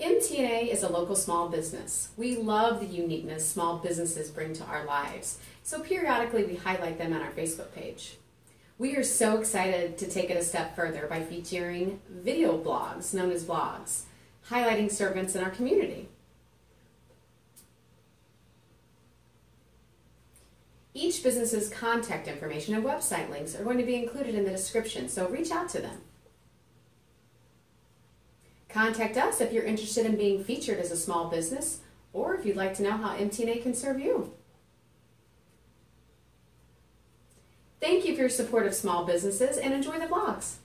MT&A is a local small business. We love the uniqueness small businesses bring to our lives, so periodically we highlight them on our Facebook page. We are so excited to take it a step further by featuring video blogs, known as vlogs, highlighting servants in our community. Each business's contact information and website links are going to be included in the description, so reach out to them. Contact us if you're interested in being featured as a small business or if you'd like to know how MT&A can serve you. Thank you for your support of small businesses and enjoy the vlogs.